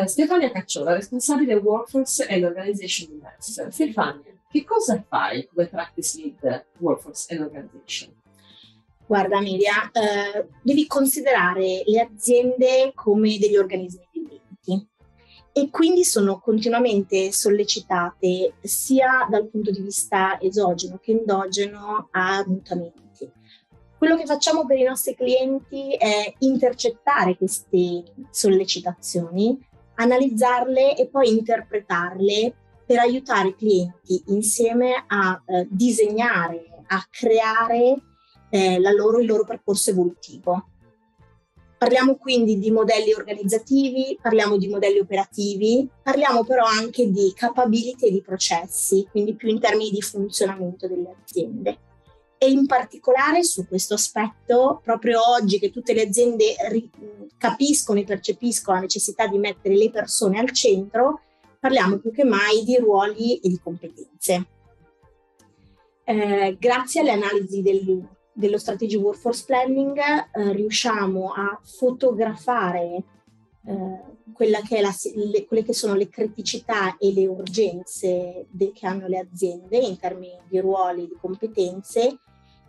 Eh, Stefania Cacciola, responsabile Workforce and Organization MERS. Stefania, che cosa fai come practice lead Workforce and Organization? Guarda Amelia, eh, devi considerare le aziende come degli organismi viventi e quindi sono continuamente sollecitate sia dal punto di vista esogeno che endogeno a mutamenti. Quello che facciamo per i nostri clienti è intercettare queste sollecitazioni, analizzarle e poi interpretarle per aiutare i clienti insieme a eh, disegnare, a creare eh, loro, il loro percorso evolutivo. Parliamo quindi di modelli organizzativi, parliamo di modelli operativi, parliamo però anche di capability e di processi, quindi più in termini di funzionamento delle aziende. E in particolare su questo aspetto, proprio oggi che tutte le aziende ri- capiscono e percepiscono la necessità di mettere le persone al centro, parliamo più che mai di ruoli e di competenze. Eh, grazie alle analisi del, dello Strategic Workforce Planning eh, riusciamo a fotografare eh, che la, le, quelle che sono le criticità e le urgenze de, che hanno le aziende in termini di ruoli e di competenze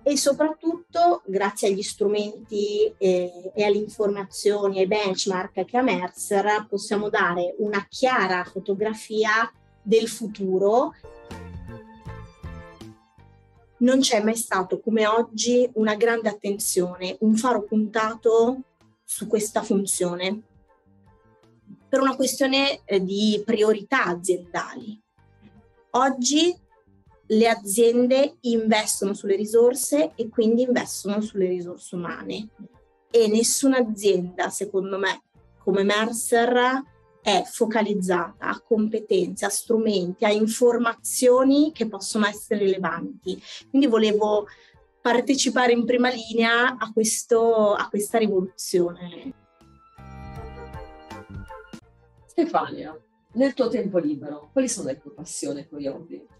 e soprattutto grazie agli strumenti eh, e alle informazioni e benchmark che ha Mercer possiamo dare una chiara fotografia del futuro non c'è mai stato come oggi una grande attenzione, un faro puntato su questa funzione per una questione eh, di priorità aziendali. Oggi le aziende investono sulle risorse e quindi investono sulle risorse umane e nessuna azienda, secondo me, come Mercer è focalizzata a competenze, a strumenti, a informazioni che possono essere rilevanti. Quindi volevo partecipare in prima linea a, questo, a questa rivoluzione. Stefania, nel tuo tempo libero, quali sono le tue passioni e i tuoi hobby?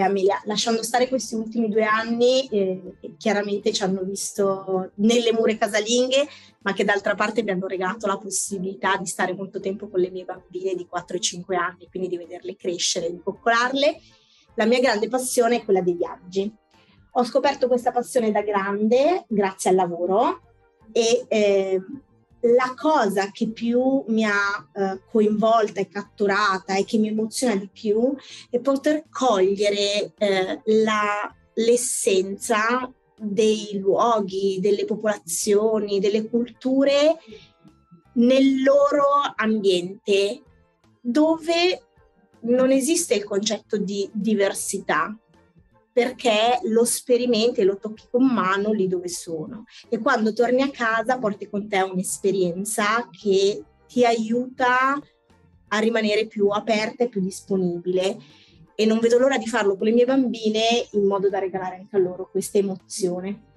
Eh, Amelia, lasciando stare questi ultimi due anni, eh, chiaramente ci hanno visto nelle mura casalinghe, ma che d'altra parte mi hanno regalato la possibilità di stare molto tempo con le mie bambine di 4 e 5 anni, quindi di vederle crescere, di coccolarle. La mia grande passione è quella dei viaggi. Ho scoperto questa passione da grande grazie al lavoro e eh, la cosa che più mi ha eh, coinvolta e catturata e che mi emoziona di più è poter cogliere eh, la, l'essenza dei luoghi, delle popolazioni, delle culture nel loro ambiente dove non esiste il concetto di diversità, perché lo sperimenti e lo tocchi con mano lì dove sono. E quando torni a casa porti con te un'esperienza che ti aiuta a rimanere più aperta e più disponibile. E non vedo l'ora di farlo con le mie bambine in modo da regalare anche a loro questa emozione.